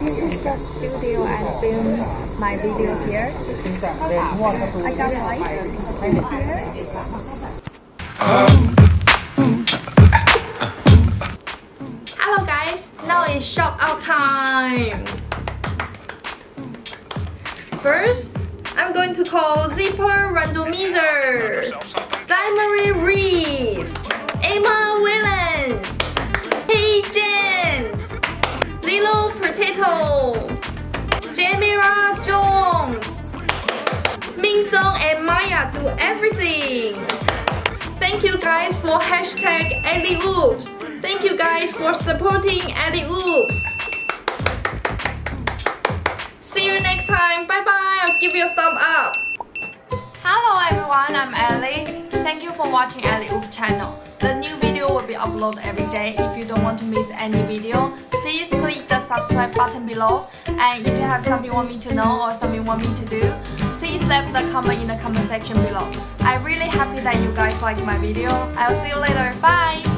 This is the studio I film my video here. I got light Hello guys, now it's shop out time. First, I'm going to call Zipper Randomizer. Diamond Reed. Jones, Ming Song and Maya do everything. Thank you guys for hashtag Elie Oops. Thank you guys for supporting Elie Oops. See you next time. Bye bye. I'll give you a thumb up. Hello everyone, I'm Elie. Thank you for watching Elie Oops channel. The new video will be uploaded every day. If you don't want to miss any video, please click subscribe button below. And if you have something you want me to know or something you want me to do, please leave the comment in the comment section below. I'm really happy that you guys like my video. I'll see you later. Bye!